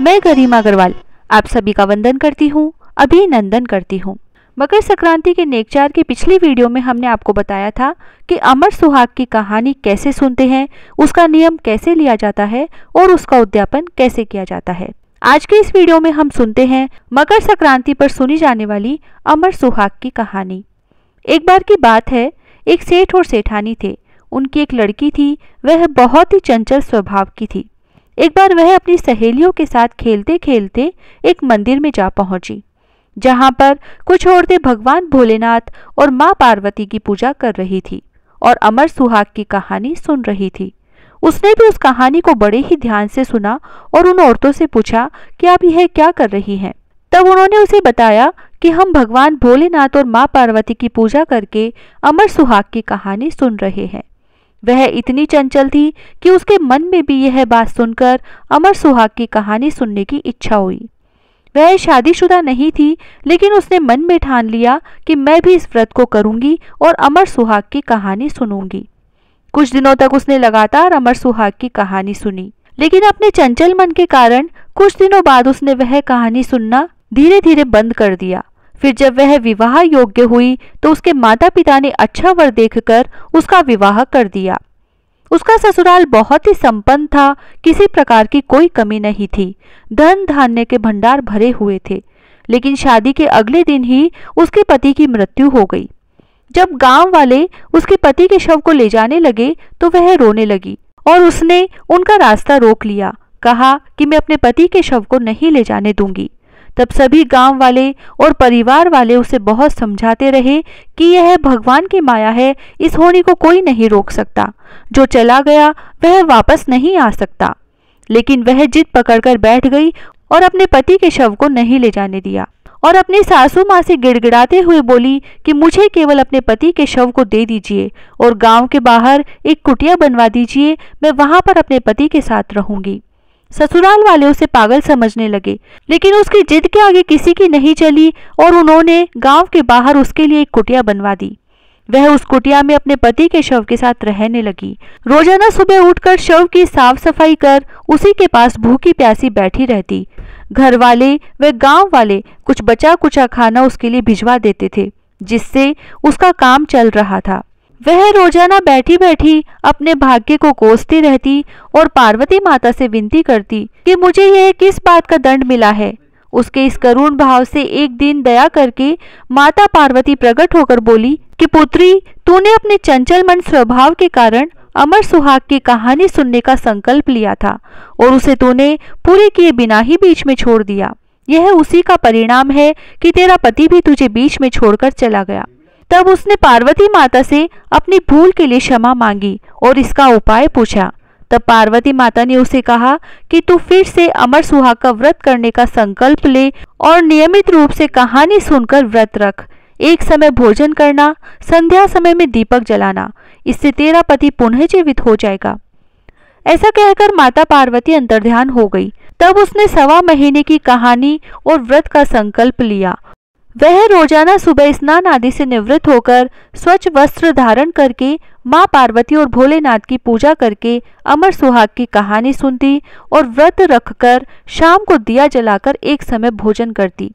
मैं गरिमा अग्रवाल, आप सभी का वंदन करती हूँ, अभिनंदन करती हूँ। मकर संक्रांति के नेकचार की पिछली वीडियो में हमने आपको बताया था कि अमर सुहाग की कहानी कैसे सुनते हैं, उसका नियम कैसे लिया जाता है और उसका उद्यापन कैसे किया जाता है। आज के इस वीडियो में हम सुनते हैं मकर संक्रांति पर सुनी जाने वाली अमर सुहाग की कहानी। एक बार की बात है, एक सेठ और सेठानी थे। उनकी एक लड़की थी, वह बहुत ही चंचल स्वभाव की थी। एक बार वह अपनी सहेलियों के साथ खेलते खेलते एक मंदिर में जा पहुँची, जहाँ पर कुछ औरतें भगवान भोलेनाथ और माँ पार्वती की पूजा कर रही थी और अमर सुहाग की कहानी सुन रही थी। उसने भी उस कहानी को बड़े ही ध्यान से सुना और उन औरतों से पूछा, कि आप यह क्या कर रही हैं? तब उन्होंने उसे बताया कि हम भगवान भोलेनाथ और माँ पार्वती की पूजा करके अमर सुहाग की कहानी सुन रहे हैं। वह इतनी चंचल थी कि उसके मन में भी यह बात सुनकर अमर सुहाग की कहानी सुनने की इच्छा हुई। वह शादीशुदा नहीं थी, लेकिन उसने मन में ठान लिया कि मैं भी इस व्रत को करूँगी और अमर सुहाग की कहानी सुनूँगी। कुछ दिनों तक उसने लगातार अमर सुहाग की कहानी सुनी, लेकिन अपने चंचल मन के कारण कुछ दिनों बाद उसने वह कहानी सुनना धीरे धीरे बंद कर दिया। फिर जब वह विवाह योग्य हुई तो उसके माता पिता ने अच्छा वर देखकर उसका विवाह कर दिया। उसका ससुराल बहुत ही संपन्न था, किसी प्रकार की कोई कमी नहीं थी। धन धान्य के भंडार भरे हुए थे। लेकिन शादी के अगले दिन ही उसके पति की मृत्यु हो गई। जब गाँव वाले उसके पति के शव को ले जाने लगे तो वह रोने लगी और उसने उनका रास्ता रोक लिया। कहा कि मैं अपने पति के शव को नहीं ले जाने दूँगी। तब सभी गाँव वाले और परिवार वाले उसे बहुत समझाते रहे कि यह भगवान की माया है, इस होनी को कोई नहीं रोक सकता। जो चला गया, वह वापस नहीं आ सकता। लेकिन वह जिद पकड़कर बैठ गई और अपने पति के शव को नहीं ले जाने दिया और अपनी सासू माँ से गिड़गिड़ाते हुए बोली कि मुझे केवल अपने पति के शव को दे दीजिए और गाँव के बाहर एक कुटिया बनवा दीजिए, मैं वहाँ पर अपने पति के साथ रहूँगी। ससुराल वाले उसे पागल समझने लगे, लेकिन उसकी जिद के आगे किसी की नहीं चली और उन्होंने गाँव के बाहर उसके लिए एक कुटिया बनवा दी। वह उस कुटिया में अपने पति के शव के साथ रहने लगी। रोज़ाना सुबह उठकर शव की साफ़ सफ़ाई कर उसी के पास भूखी प्यासी बैठी रहती। घर वाले व गाँव वाले कुछ बचा कुचा खाना उसके लिए भिजवा देते थे, जिससे उसका काम चल रहा था। वह रोज़ाना बैठी बैठी अपने भाग्य को कोसती रहती और पार्वती माता से विनती करती कि मुझे यह किस बात का दंड मिला है। उसके इस करुण भाव से एक दिन दया करके माता पार्वती प्रकट होकर बोली कि पुत्री, तूने अपने चंचल मन स्वभाव के कारण अमर सुहाग की कहानी सुनने का संकल्प लिया था और उसे तूने पूरे किए बिना ही बीच में छोड़ दिया। यह उसी का परिणाम है कि तेरा पति भी तुझे बीच में छोड़कर चला गया। तब उसने पार्वती माता से अपनी भूल के लिए क्षमा मांगी और इसका उपाय पूछा। तब पार्वती माता ने उसे कहा कि तू फिर से अमर सुहाग का व्रत करने का संकल्प ले और नियमित रूप से कहानी सुनकर व्रत रख। एक समय भोजन करना, संध्या समय में दीपक जलाना, इससे तेरा पति पुनः जीवित हो जाएगा। ऐसा कहकर माता पार्वती अंतर्ध्यान हो गई। तब उसने सवा महीने की कहानी और व्रत का संकल्प लिया वह रोज़ाना सुबह स्नान आदि से निवृत्त होकर स्वच्छ वस्त्र धारण करके माँ पार्वती और भोलेनाथ की पूजा करके अमर सुहाग की कहानी सुनती और व्रत रखकर शाम को दिया जलाकर एक समय भोजन करती।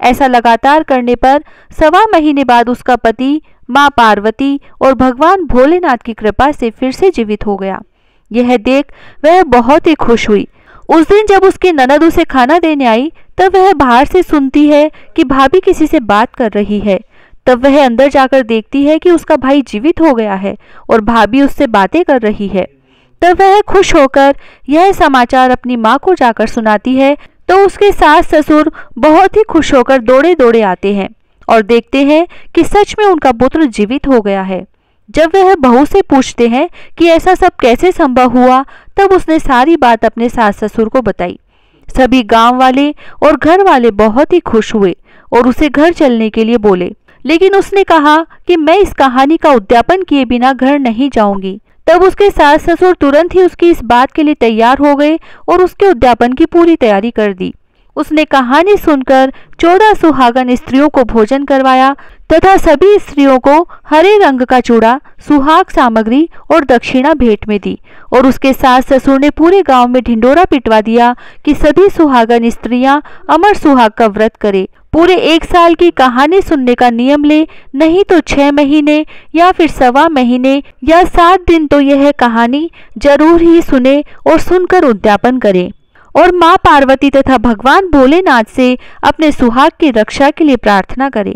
ऐसा लगातार करने पर सवा महीने बाद उसका पति, माँ पार्वती और भगवान भोलेनाथ की कृपा से फिर से जीवित हो गया। यह देख वह बहुत ही खुश हुई उस दिन जब उसके ननद उसे खाना देने आई, तब वह बाहर से सुनती है कि भाभी किसी से बात कर रही है। तब वह अंदर जाकर देखती है कि उसका भाई जीवित हो गया है और भाभी उससे बातें कर रही है। तब वह खुश होकर यह समाचार अपनी माँ को जाकर सुनाती है तो उसके सास ससुर बहुत ही खुश होकर दौड़े दौड़े आते हैं और देखते हैं कि सच में उनका पुत्र जीवित हो गया है। जब वह बहू से पूछते हैं कि ऐसा सब कैसे संभव हुआ, तब उसने सारी बात अपने सास ससुर को बताई। सभी गाँव वाले और घर वाले बहुत ही खुश हुए और उसे घर चलने के लिए बोले। लेकिन उसने कहा कि मैं इस कहानी का उद्यापन किए बिना घर नहीं जाऊँगी। तब उसके सास ससुर तुरंत ही उसकी इस बात के लिए तैयार हो गए और उसके उद्यापन की पूरी तैयारी कर दी। उसने कहानी सुनकर चौदह सुहागन स्त्रियों को भोजन करवाया तथा सभी स्त्रियों को हरे रंग का चूड़ा, सुहाग सामग्री और दक्षिणा भेंट में दी और उसके सास ससुर ने पूरे गाँव में ढिंडोरा पिटवा दिया कि सभी सुहागन स्त्रियाँ अमर सुहाग का व्रत करें। पूरे एक साल की कहानी सुनने का नियम ले, नहीं तो छह महीने या फिर सवा महीने या सात दिन तो यह कहानी ज़रूर ही सुने और सुनकर उद्यापन करें। और माँ पार्वती तथा भगवान भोलेनाथ से अपने सुहाग की रक्षा के लिए प्रार्थना करें।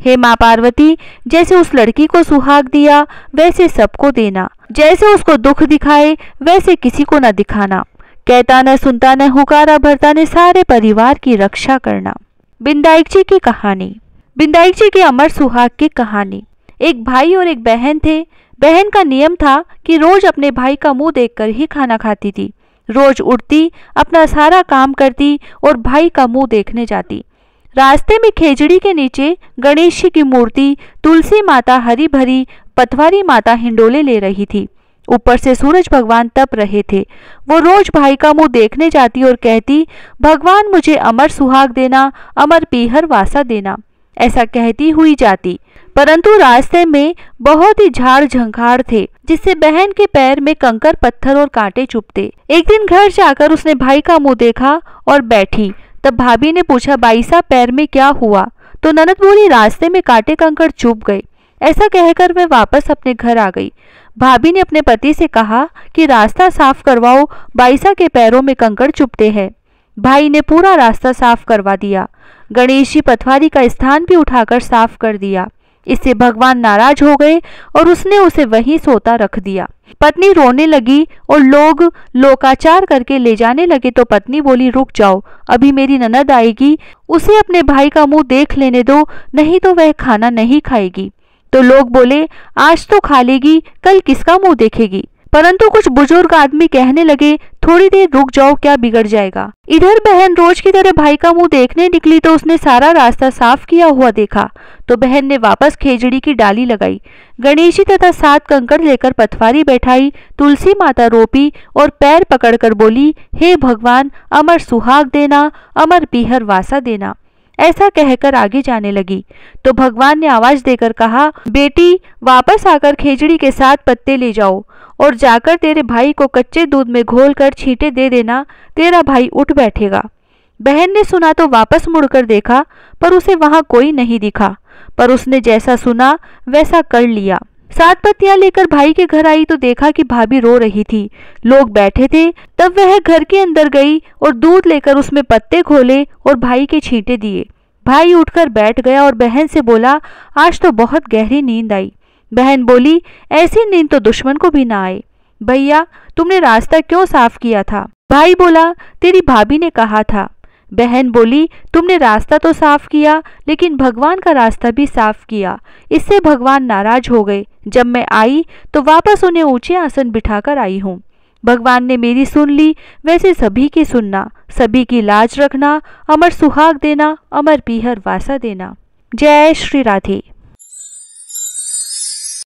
हे माँ पार्वती, जैसे उस लड़की को सुहाग दिया, वैसे सबको देना। जैसे उसको दुख दिखाए, वैसे किसी को न दिखाना। कहता न सुनता न हुकारा भरता ने सारे परिवार की रक्षा करना। बिंदाइक जी की कहानी। बिंदाइक जी के अमर सुहाग की कहानी। एक भाई और एक बहन थे। बहन का नियम था कि रोज अपने भाई का मुँह देखकर ही खाना खाती थी। रोज उठती, अपना सारा काम करती और भाई का मुँह देखने जाती। रास्ते में खेजड़ी के नीचे गणेश जी की मूर्ति, तुलसी माता हरी भरी पथवारी माता हिंडोले ले रही थी। ऊपर से सूरज भगवान तप रहे थे। वो रोज भाई का मुँह देखने जाती और कहती, भगवान मुझे अमर सुहाग देना, अमर पीहर वासा देना। ऐसा कहती हुई जाती। परंतु रास्ते में बहुत ही झाड़ झंखाड़ थे, जिससे बहन के पैर में कंकर पत्थर और कांटे चुपते। एक दिन घर जाकर उसने भाई का मुँह देखा और बैठी। तब भाभी ने पूछा, बाई साहब, पैर में क्या हुआ? तो ननद बोली, रास्ते में कांटे कंकड़ चुप गए। ऐसा कहकर मैं वापस अपने घर आ गई। भाभी ने अपने पति से कहा कि, रास्ता साफ़ करवाओ बाईसा के पैरों में कंकड़ चुपते हैं। भाई ने पूरा रास्ता साफ़ करवा दिया। गणेश जी पथवारी का स्थान भी उठाकर साफ़ कर दिया। इससे भगवान नाराज़ हो गए और उसने उसे वहीं सोता रख दिया। पत्नी रोने लगी और लोग लोकाचार करके ले जाने लगे तो पत्नी बोली, रुक जाओ, अभी मेरी ननद आएगी, उसे अपने भाई का मुँह देख लेने दो, नहीं तो वह खाना नहीं खाएगी। तो लोग बोले, आज तो खा लेगी, कल किसका मुँह देखेगी? परंतु कुछ बुज़ुर्ग आदमी कहने लगे, थोड़ी देर रुक जाओ, क्या बिगड़ जाएगा? इधर बहन रोज की तरह भाई का मुँह देखने निकली तो उसने सारा रास्ता साफ़ किया हुआ देखा। तो बहन ने वापस खेजड़ी की डाली लगाई। गणेशी तथा सात कंकड़ लेकर पथवारी बैठाई। तुलसी माता रोपी और पैर पकड़कर बोली, हे भगवान, अमर सुहाग देना, अमर पीहर वासा देना। ऐसा कहकर आगे जाने लगी। तो भगवान ने आवाज़ देकर कहा, बेटी, वापस आकर खेजड़ी के साथ पत्ते ले जाओ। और जाकर तेरे भाई को कच्चे दूध में घोल कर छींटे दे देना, तेरा भाई उठ बैठेगा। बहन ने सुना तो वापस मुड़कर देखा, पर उसे वहाँ कोई नहीं दिखा। पर उसने जैसा सुना, वैसा कर लिया। सात पत्तियाँ लेकर भाई के घर आई तो देखा कि भाभी रो रही थी। लोग बैठे थे, तब वह घर के अंदर गई और दूध लेकर उसमें पत्ते खोले और भाई के छींटे दिए। भाई उठकर बैठ गया और बहन से बोला, आज तो बहुत गहरी नींद आई। बहन बोली, ऐसी नींद तो दुश्मन को भी ना आए। भैया, तुमने रास्ता क्यों साफ़ किया था? भाई बोला, तेरी भाभी ने कहा था। बहन बोली, तुमने रास्ता तो साफ़ किया, लेकिन भगवान का रास्ता भी साफ़ किया। इससे भगवान नाराज़ हो गए। जब मैं आई तो वापस उन्हें ऊँचे आसन बिठाकर आई हूँ। भगवान ने मेरी सुन ली, वैसे सभी की सुनना, सभी की लाज रखना, अमर सुहाग देना, अमर पीहर वासा देना। जय श्री राधे।